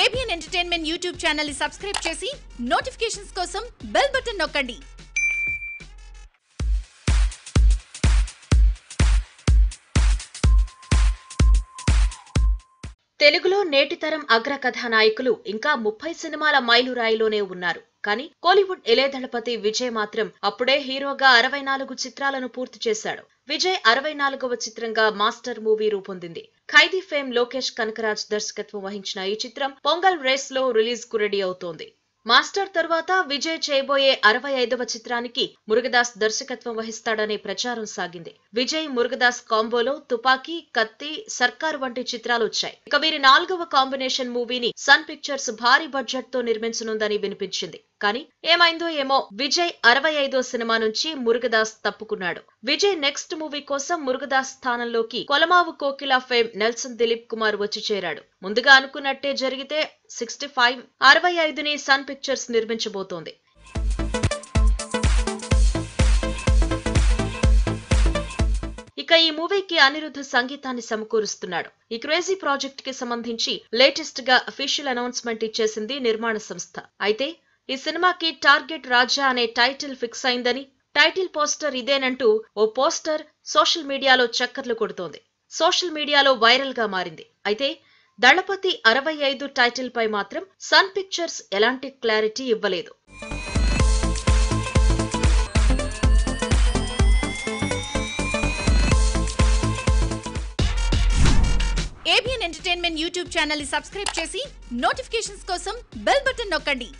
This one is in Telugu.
ఏబిఎన్ ఎంటర్టైన్మెంట్ యూట్యూబ్ ఛానల్ని సబ్స్క్రైబ్ చేసి నోటిఫికేషన్స్ కోసం బెల్ బటన్ నొక్కండి. తెలుగులో నేటి తరం అగ్ర కథానాయకులు ఇంకా ముప్పై సినిమాల మైలురాయిలోనే ఉన్నారు. కానీ కోలీవుడ్ ఇలేదళపతి విజయ్ మాత్రం అప్పుడే హీరోగా అరవై నాలుగు చిత్రాలను పూర్తి చేశాడు. విజయ్ అరవై నాలుగవ చిత్రంగా మాస్టర్ మూవీ రూపొందింది. ఖైదీ ఫేమ్ లోకేష్ కనకరాజ్ దర్శకత్వం వహించిన ఈ చిత్రం పొంగల్ రేస్లో రిలీజ్కు రెడీ అవుతోంది. మాస్టర్ తర్వాత విజయ్ చేయబోయే అరవై ఐదవ చిత్రానికి మురుగదాస్ దర్శకత్వం వహిస్తాడనే ప్రచారం సాగింది. విజయ్ మురుగదాస్ కాంబోలో తుపాకీ కత్తి సర్కార్ వంటి చిత్రాలు వచ్చాయి. ఇక వీరి నాలుగవ కాంబినేషన్ మూవీని సన్ పిక్చర్స్ భారీ బడ్జెట్తో నిర్మించనుందని వినిపించింది. కానీ ఏమైందో ఏమో విజయ్ అరవై ఐదో సినిమా నుంచి మురుగదాస్ తప్పుకున్నాడు. విజయ్ నెక్స్ట్ మూవీ కోసం మురుగదాస్ స్థానంలోకి కొలమావు కోకిలా ఫేమ్ నెల్సన్ దిలీప్ కుమార్ వచ్చి చేరాడు. ముందుగా అనుకున్నట్టే జరిగితే సిక్స్టీ ఫైవ్ అరవై ఐదుని సన్ పిక్చర్స్ నిర్మించబోతోంది. ఇక ఈ మూవీకి అనిరుద్ధ సంగీతాన్ని సమకూరుస్తున్నాడు. ఈ క్రేజీ ప్రాజెక్ట్కి సంబంధించి లేటెస్ట్గా అఫీషియల్ అనౌన్స్మెంట్ ఇచ్చేసింది నిర్మాణ సంస్థ. అయితే ఈ సినిమాకి టార్గెట్ రాజా అనే టైటిల్ ఫిక్స్ అయిందని టైటిల్ పోస్టర్ ఇదేనంటూ ఓ పోస్టర్ సోషల్ మీడియాలో చక్కర్లు కొడుతోంది. సోషల్ మీడియాలో వైరల్గా మారింది. అయితే దళపతి అరవై ఐదు టైటిల్ పై మాత్రం సన్ పిక్చర్స్ ఎలాంటి క్లారిటీ ఇవ్వలేదు. ఏబిఎన్ ఎంటర్టైన్మెంట్ యూట్యూబ్ ఛానల్ని సబ్స్క్రైబ్ చేసి నోటిఫికేషన్స్ కోసం బెల్ బటన్ నొక్కండి.